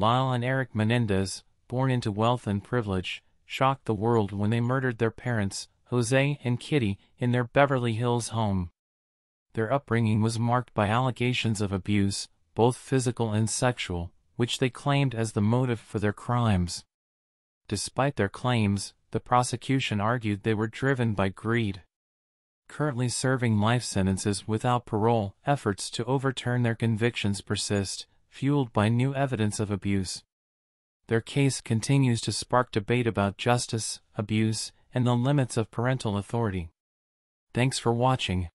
Lyle and Eric Menendez, born into wealth and privilege, shocked the world when they murdered their parents, Jose and Kitty, in their Beverly Hills home. Their upbringing was marked by allegations of abuse, both physical and sexual, which they claimed as the motive for their crimes. Despite their claims, the prosecution argued they were driven by greed. Currently serving life sentences without parole, efforts to overturn their convictions persist, fueled by new evidence of abuse. Their case continues to spark debate about justice, abuse, and the limits of parental authority. Thanks for watching.